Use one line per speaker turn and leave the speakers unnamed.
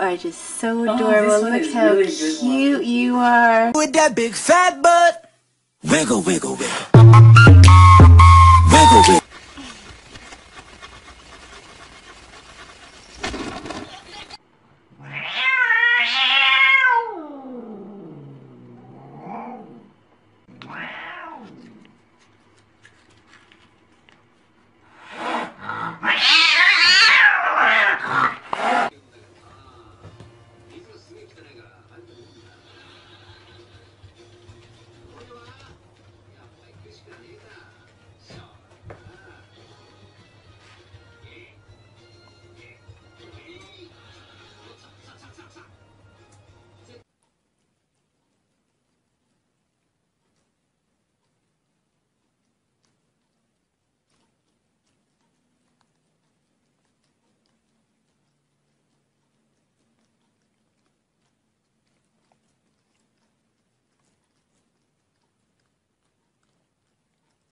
are just so
Oh,
adorable.
one
Look how
really good,
cute you are.
With that big fat butt. Wiggle, wiggle, wiggle. Wiggle, wiggle.